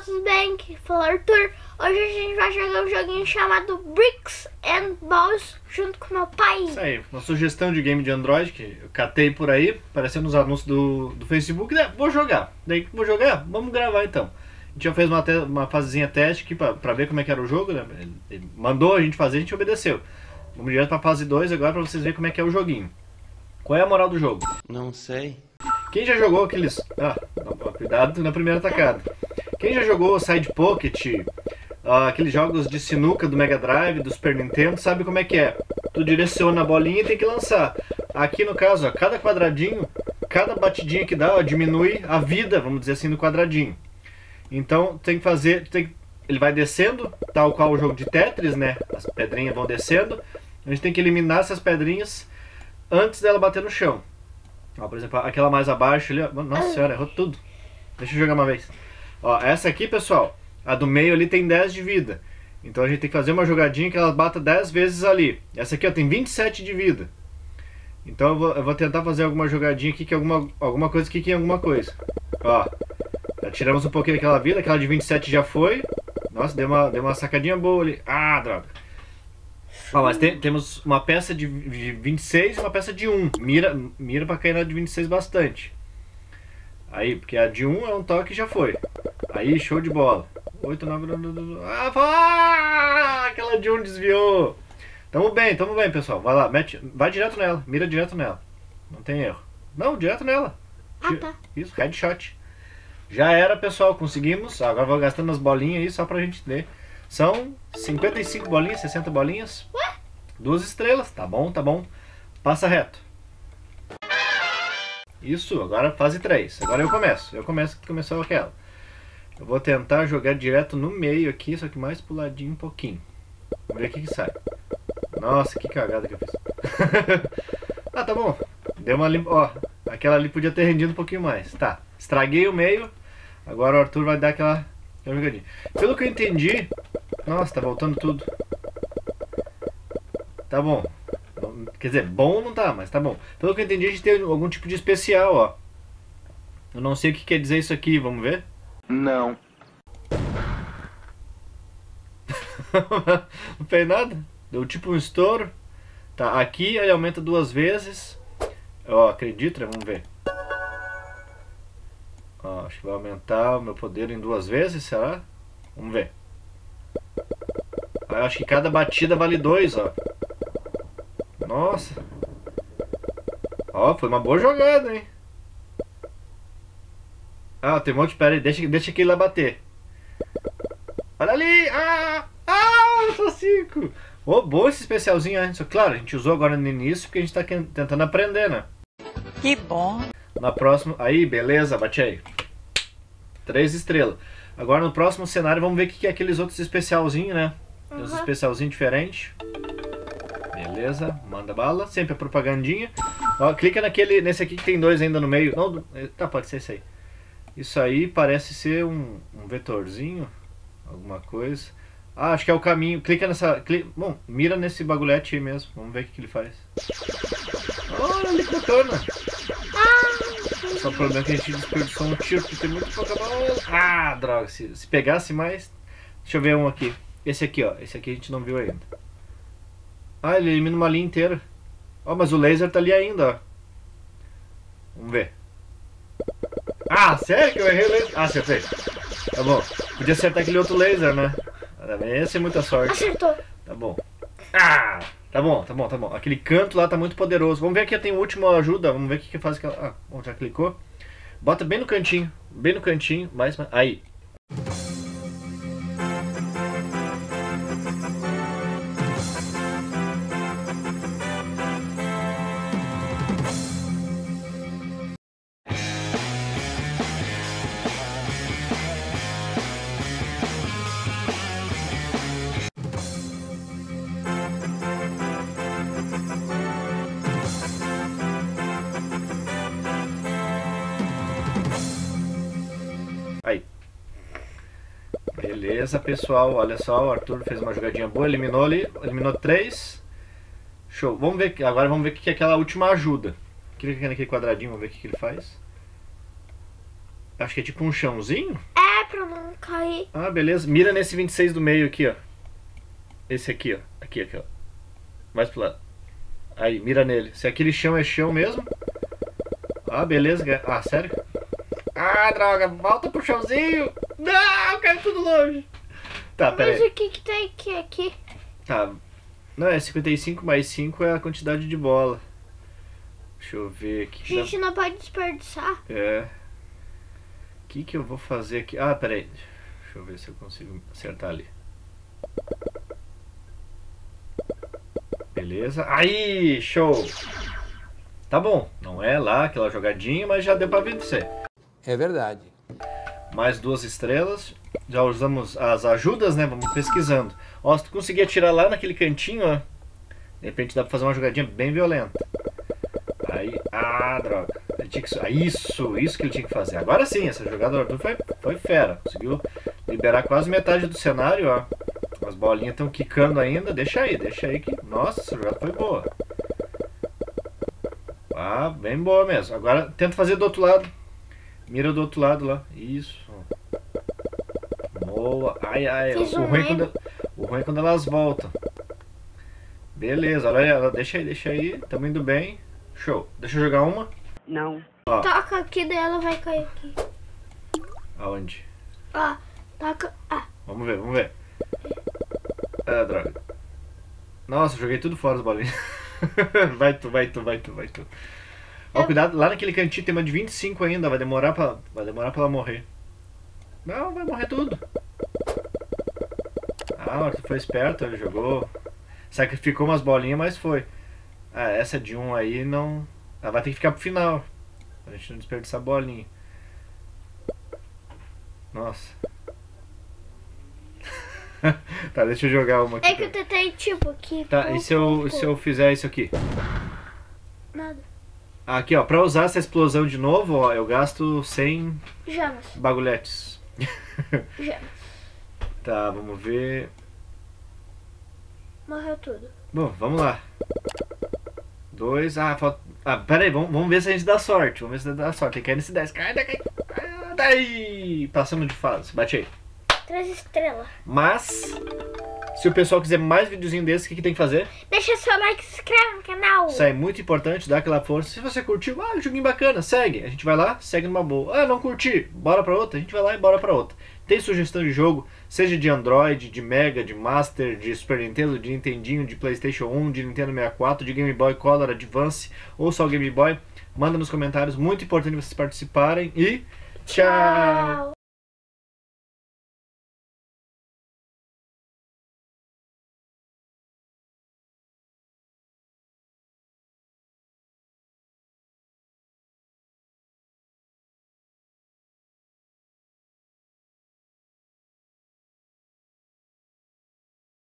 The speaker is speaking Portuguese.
bem? Aqui fala Arthur. Hoje a gente vai jogar um joguinho chamado Bricks and Balls junto com meu pai. Isso aí, uma sugestão de game de Android que eu catei por aí, aparecendo nos anúncios do, do Facebook. Né? Vou jogar. Daí vou jogar? Vamos gravar então. A gente já fez uma, te, uma fasezinha teste aqui pra, pra ver como é que era o jogo, né? Ele, ele mandou a gente fazer, a gente obedeceu. Vamos direto pra fase 2 agora pra vocês verem como é que é o joguinho. Qual é a moral do jogo? Não sei. Quem já jogou aqueles. Ah, cuidado na primeira tacada. Quem já jogou Side Pocket, ah, aqueles jogos de sinuca do Mega Drive, do Super Nintendo, sabe como é que é. Tu direciona a bolinha e tem que lançar. Aqui no caso, ó, cada quadradinho, cada batidinha que dá, ó, diminui a vida, vamos dizer assim, do quadradinho. Então tem que fazer. Tem, ele vai descendo, tal qual o jogo de Tetris, né? As pedrinhas vão descendo. A gente tem que eliminar essas pedrinhas antes dela bater no chão. Ó, por exemplo, aquela mais abaixo ali, ó. Nossa senhora, errou tudo. Deixa eu jogar uma vez. Ó, essa aqui, pessoal, a do meio ali tem 10 de vida. Então a gente tem que fazer uma jogadinha que ela bata 10 vezes ali. Essa aqui ó, tem 27 de vida. Então eu vou, eu vou tentar fazer alguma jogadinha aqui que alguma, alguma coisa que é alguma coisa. Ó, tiramos um pouquinho daquela vida, aquela de 27 já foi. Nossa, deu uma, deu uma sacadinha boa ali. Ah, droga. Ó, mas tem, temos uma peça de, de 26 e uma peça de 1. Mira, mira pra cair na de 26 bastante. Aí, porque a de 1 é um toque e já foi. Aí, show de bola. 8, 9, 9, ah, ah, aquela de 1 desviou. Tamo bem, tamo bem, pessoal. Vai lá, mete, vai direto nela, mira direto nela. Não tem erro. Não, direto nela. Ah, tá. Isso, headshot. Já era, pessoal, conseguimos. Agora vou gastando as bolinhas aí só pra gente ver. São 55 bolinhas, 60 bolinhas. Ué? Duas estrelas, tá bom, tá bom. Passa reto. Isso, agora fase 3. Agora eu começo. Eu começo que começou aquela. Eu vou tentar jogar direto no meio aqui, só que mais pro ladinho um pouquinho. Vamos ver o que, que sai. Nossa, que cagada que eu fiz. ah, tá bom. Deu uma limpa. Ó, aquela ali podia ter rendido um pouquinho mais. Tá, estraguei o meio. Agora o Arthur vai dar aquela. Pelo que eu entendi. Nossa, tá voltando tudo. Tá bom. Quer dizer, bom não tá, mas tá bom. Pelo que eu entendi, a gente tem algum tipo de especial, ó. Eu não sei o que quer dizer isso aqui, vamos ver? Não. não fez nada? Deu tipo um estouro. Tá, aqui ele aumenta duas vezes. Ó, acredito, né? Vamos ver. Ó, acho que vai aumentar o meu poder em duas vezes, será? Vamos ver. Ah, acho que cada batida vale dois, ó. Nossa. Ó, foi uma boa jogada, hein? Ah, tem um monte. Pera aí, deixa, deixa aquele lá bater. Olha ali! Ah! Ah! Sou cinco! Oh, boa esse especialzinho antes. Claro, a gente usou agora no início porque a gente tá tentando aprender, né? Que bom! Na próxima. Aí, beleza, bate aí. Três estrelas. Agora no próximo cenário vamos ver o que é aqueles outros especialzinhos, né? Tem uns Uhum. especialzinhos diferentes. Beleza, manda bala. Sempre a propagandinha. Ó, clica naquele, nesse aqui que tem dois ainda no meio. Não, tá, pode ser esse aí. Isso aí parece ser um, um vetorzinho. Alguma coisa. Ah, acho que é o caminho. Clica nessa. Cli... Bom, mira nesse bagulhete aí mesmo. Vamos ver o que, que ele faz. Olha que bacana. Só o problema é que a gente desperdiçou um tiro porque tem muito pouca bala. Ah, droga. Se, se pegasse mais. Deixa eu ver um aqui. Esse aqui, ó. Esse aqui a gente não viu ainda. Ah, ele elimina uma linha inteira. Ó, mas o laser tá ali ainda, ó. Vamos ver. Ah, sério que eu errei o laser? Ah, acertei. Tá bom. Podia acertar aquele outro laser, né? Ia ser muita sorte. Acertou. Tá bom. Ah! Tá bom, tá bom, tá bom. Aquele canto lá tá muito poderoso. Vamos ver aqui, tem o último ajuda. Vamos ver o que, que faz aquela. Ah, bom, já clicou. Bota bem no cantinho. Bem no cantinho. Mais. mais-. Aí. Beleza, pessoal. Olha só, o Arthur fez uma jogadinha boa, eliminou ali, eliminou três. Show. Vamos ver, agora vamos ver o que é aquela última ajuda. Clica naquele quadradinho, vamos ver o que, ele faz. Acho que é tipo um chãozinho. É pra não cair. Ah, beleza. Mira nesse 26 do meio aqui, ó. Esse aqui, ó. Aqui, aqui, ó. Mais pro lado. Aí, mira nele. Se aquele chão é chão mesmo. Ah, beleza. Ah, sério? Ah, droga. Volta pro chãozinho. Não, caiu tudo longe. Tá, pera Mas o que que tem aqui? aqui? Tá. Não, é 55 mais 5 é a quantidade de bola. Deixa eu ver A aqui. gente não pode desperdiçar. É. O que que eu vou fazer aqui? Ah, peraí. Deixa eu ver se eu consigo acertar ali. Beleza. Aí, show. Tá bom. Não é lá aquela jogadinha, mas já deu pra vencer. É verdade. Mais duas estrelas. Já usamos as ajudas, né? Vamos pesquisando. Ó, se tu conseguir atirar lá naquele cantinho, ó. De repente dá pra fazer uma jogadinha bem violenta. Aí. Ah, droga. Ah, isso, isso que ele tinha que fazer. Agora sim, essa jogada do Arthur foi, foi fera. Conseguiu liberar quase metade do cenário, ó. As bolinhas estão quicando ainda. Deixa aí, deixa aí que. Nossa, essa jogada foi boa. Ah, bem boa mesmo. Agora tenta fazer do outro lado. Mira do outro lado lá. Isso. Boa. Ai, ai. Fiz O ruim, é quando, o ruim é quando elas voltam. Beleza, olha ela. Deixa aí, deixa aí. Tamo indo bem. Show. Deixa eu jogar uma. Não. Toca aqui, daí ela vai cair aqui. Aonde? Ó, toca. Ah, Vamos ver, vamos ver. Ah, droga. Nossa, joguei tudo fora as bolinhas. vai tu, vai tu, vai tu, vai tu. Ó, cuidado, lá naquele cantinho tem uma de 25 ainda, vai demorar pra, vai demorar pra ela morrer. Não, vai morrer tudo. Ah, Arthur foi esperto, ele jogou. Sacrificou umas bolinhas, mas foi. Ah, essa de um aí não. Ela vai ter que ficar pro final. Pra gente não desperdiçar bolinha. Nossa. tá, deixa eu jogar uma aqui. é que eu tentei, tipo, aqui. Tá, e se eu, se eu fizer isso aqui? Aqui, ó, pra usar essa explosão de novo, ó, eu gasto 100 Gemas. bagulhetes. Gemas. Tá, vamos ver. Morreu tudo. Bom, vamos lá. Dois. Ah, falta. Ah, pera aí, vamos, vamos ver se a gente dá sorte. Vamos ver se dá sorte. Tem que cair nesse 10. Cai, cai, cai. Daí! Passamos de fase. Bate aí. Três estrelas. Mas, se o pessoal quiser mais videozinho desse, o que, que tem que fazer? Deixa seu like, se inscreve no canal. Isso é muito importante, dá aquela força. Se você curtiu, ah, joguinho bacana, segue. A gente vai lá, segue numa boa. Ah, não curti, bora pra outra. A gente vai lá e bora pra outra. Tem sugestão de jogo, seja de Android, de Mega, de Master, de Super Nintendo, de Nintendinho, de Playstation 1, de Nintendo 64, de Game Boy Color, Advance ou só Game Boy. Manda nos comentários, muito importante vocês participarem e tchau. Tchau.